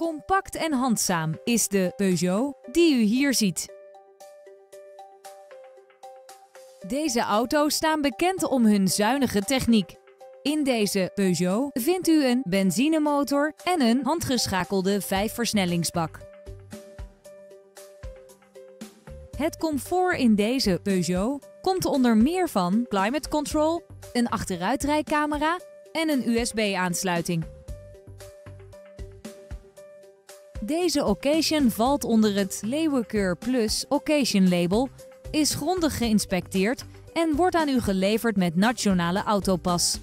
Compact en handzaam is de Peugeot die u hier ziet. Deze auto's staan bekend om hun zuinige techniek. In deze Peugeot vindt u een benzinemotor en een handgeschakelde 5-versnellingsbak. Het comfort in deze Peugeot komt onder meer van climate control, een achteruitrijcamera en een USB-aansluiting. Deze occasion valt onder het Leeuwenkeur Plus Occasion label, is grondig geïnspecteerd en wordt aan u geleverd met nationale autopas.